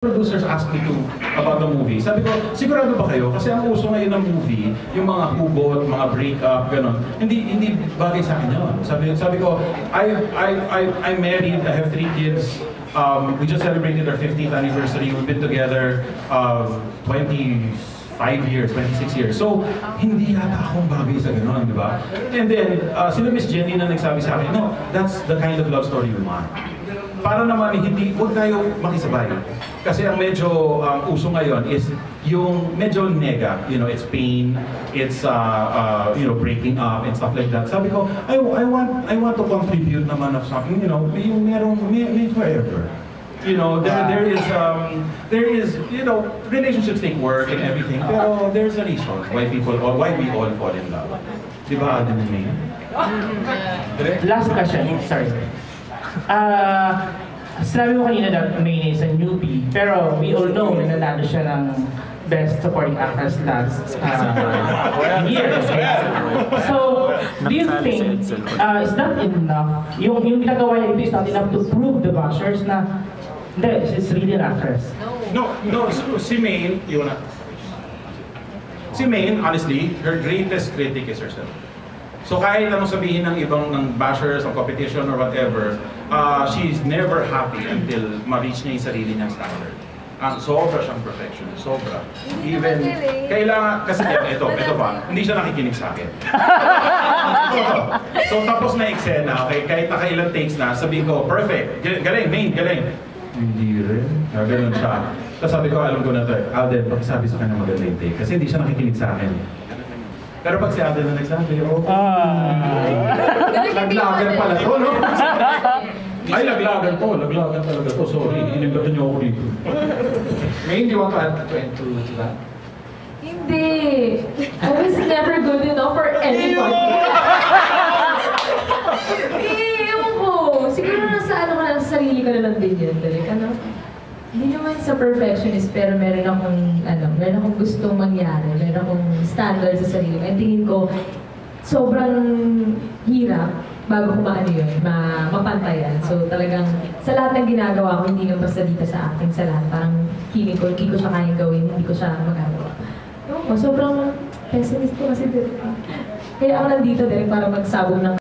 producers asked me to about the movie. Sabi ko, sigurado ba kayo? Kasi ang uso ngayon ng movie, yung mga hugot, mga breakup, gano'n. Hindi hindi bagay sa akin yun. Sabi, sabi ko, I, I, I, I'm married, I have three kids. Um, we just celebrated our 15th anniversary. We've been together uh, 25 years, 26 years. So, hindi yata akong bagay sa gano'n, di ba? And then, uh, sila Miss Jenny na nagsabi sa akin, no, that's the kind of love story we want para naman hindi, huwag tayo makisabay. Kasi ang medyo um, uso ngayon is yung medyo nega, you know, it's pain, it's uh, uh, you know, breaking up and stuff like that. Sabi ko, I, I want I want to contribute naman of something, you know, yung merong may, may forever. You know, there, there is um, there is you know relationships take work and everything, pero there's a reason why people or why we all fall in love. Di ba, Aden and May? Last question, sorry. Ah, sinabi mo kanina na may sa newbie, pero we all know na nanalo siya ng Best Supporting Actress last uh, year. So, do you think, uh, is that enough? Yung, yung ginagawa niya ito is not enough to prove the bashers na hindi, she's really an actress. No, no, so, si Maine, yun na. Si Maine, honestly, her greatest critic is herself. So kahit anong sabihin ng ibang ng bashers, ng competition or whatever, uh, she's never happy until ma-reach niya yung sarili niyang standard. Ang sobra siyang perfection, sobra. Even, kailangan, kasi yan, ito, ito pa, hindi siya nakikinig sa akin. so tapos na eksena, okay, kahit nakailang takes na, sabihin ko, perfect, Gal- galing, main, galing. Hindi rin. Ah, ganun siya. Tapos sabi ko, alam ko na to, eh. Alden, pakisabi sa kanya maganda yung take. Kasi hindi siya nakikinig sa akin. Pero pag si Alden na nagsabi, oh, Laglagan pala to, no? Ay, laglagan to. Laglagan talaga to. Sorry, inibatan niyo ako dito. May do you want to add to, to, to that? Hindi. I was never good enough for anyone. ewan ko. Siguro nasa ano ko na, sa sarili ko na lang din yun. Like, ano, hindi naman sa perfectionist, pero meron akong, ano, meron akong gustong mangyari. Meron akong standard sa sarili. And tingin ko, sobrang hirap bago ko maano yun, ma mapantayan. So talagang sa lahat ng ginagawa ko, hindi lang basta dito sa akin, sa lahat. Parang feeling ko, hindi ko siya kayang gawin, hindi ko siya magagawa. Ko, sobrang pessimist ko kasi din. Kaya ako nandito din para magsabong ng